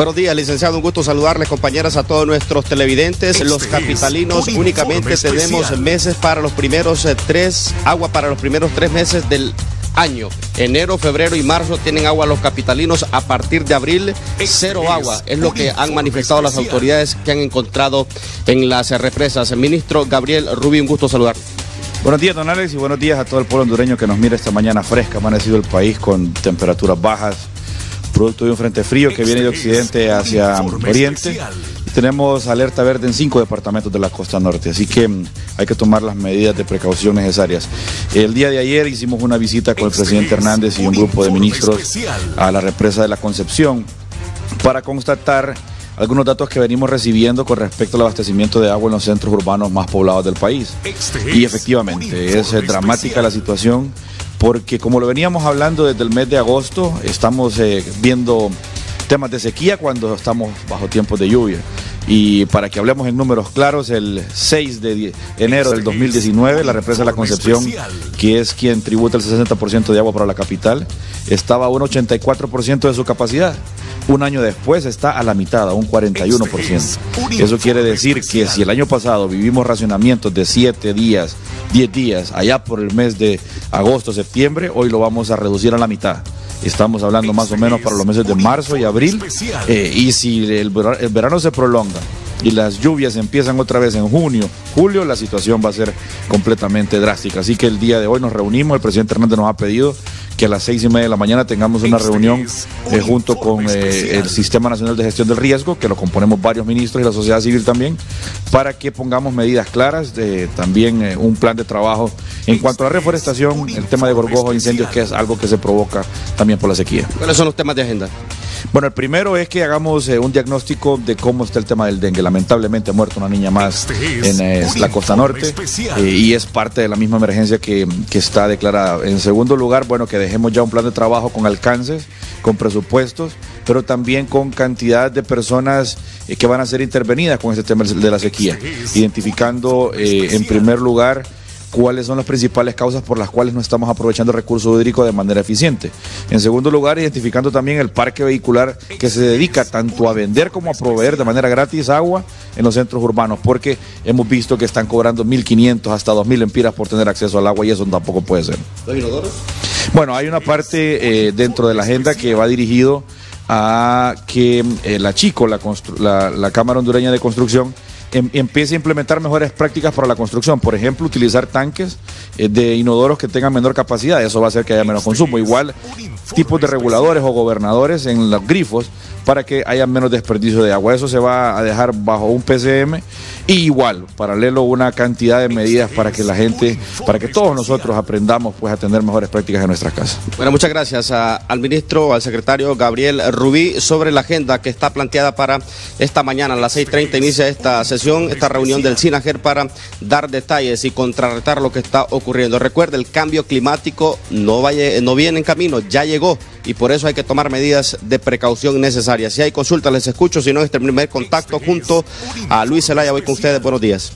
Buenos días, licenciado. Un gusto saludarles, compañeras, a todos nuestros televidentes. Este los capitalinos únicamente tenemos meses para los primeros eh, tres, agua para los primeros tres meses del año. Enero, febrero y marzo tienen agua los capitalinos. A partir de abril, cero agua. Es lo que han manifestado las autoridades que han encontrado en las represas. ministro Gabriel Rubí, un gusto saludar. Buenos días, don Alex, y buenos días a todo el pueblo hondureño que nos mira esta mañana fresca. Ha amanecido el país con temperaturas bajas, producto de un frente frío que viene de occidente hacia oriente. Tenemos alerta verde en cinco departamentos de la costa norte, así que mm, hay que tomar las medidas de precaución necesarias. El día de ayer hicimos una visita con el presidente Hernández y un grupo de ministros a la represa de la Concepción para constatar algunos datos que venimos recibiendo con respecto al abastecimiento de agua en los centros urbanos más poblados del país. Y efectivamente, es dramática la situación porque como lo veníamos hablando desde el mes de agosto, estamos eh, viendo temas de sequía cuando estamos bajo tiempos de lluvia. Y para que hablemos en números claros, el 6 de enero del 2019, la represa de la Concepción, que es quien tributa el 60% de agua para la capital, estaba a un 84% de su capacidad. Un año después está a la mitad, a un 41%. Eso quiere decir que si el año pasado vivimos racionamientos de 7 días, 10 días, allá por el mes de agosto, septiembre, hoy lo vamos a reducir a la mitad. Estamos hablando más o menos para los meses de marzo y abril. Eh, y si el, verano se prolonga y las lluvias empiezan otra vez en junio, julio, la situación va a ser completamente drástica. Así que el día de hoy nos reunimos, el presidente Hernández nos ha pedido que a las seis y media de la mañana tengamos una reunión eh, junto con eh, el Sistema Nacional de Gestión del Riesgo, que lo componemos varios ministros y la sociedad civil también, para que pongamos medidas claras, de, también eh, un plan de trabajo en cuanto a la reforestación, el tema de gorgojos, incendios, que es algo que se provoca también por la sequía. ¿Cuáles son los temas de agenda? Bueno, el primero es que hagamos eh, un diagnóstico de cómo está el tema del dengue. Lamentablemente ha muerto una niña más este en eh, la costa norte eh, y es parte de la misma emergencia que, que, está declarada. En segundo lugar, bueno, que dejemos ya un plan de trabajo con alcances, con presupuestos, pero también con cantidad de personas que van a ser intervenidas con este tema de la sequía, identificando en primer lugar cuáles son las principales causas por las cuales no estamos aprovechando el recurso hídrico de manera eficiente. En segundo lugar, identificando también el parque vehicular que se dedica tanto a vender como a proveer de manera gratis agua en los centros urbanos, porque hemos visto que están cobrando 1.500 hasta 2.000 empiras por tener acceso al agua y eso tampoco puede ser. Bueno, hay una parte eh, dentro de la agenda que va dirigido a que eh, la Chico, la Cámara Hondureña de Construcción, Em, empiece a implementar mejores prácticas para la construcción. Por ejemplo, utilizar tanques eh, de inodoros que tengan menor capacidad. Eso va a hacer que haya menos consumo. Igual tipos de reguladores o gobernadores en los grifos para que haya menos desperdicio de agua. Eso se va a dejar bajo un PCM y igual, paralelo, una cantidad de medidas para que la gente, para que todos nosotros aprendamos pues a tener mejores prácticas en nuestras casas. Bueno, muchas gracias al ministro, al secretario Gabriel Rubí sobre la agenda que está planteada para esta mañana a las 6.30 inicia esta sesión, esta reunión del SINAGER para dar detalles y contrarrestar lo que está ocurriendo. Recuerde, el cambio climático no, vaya, no viene en camino, ya llegó y por eso hay que tomar medidas de precaución necesarias. Si hay consultas, les escucho, si no, este primer contacto junto a Luis Zelaya. Voy con ustedes. Buenos días.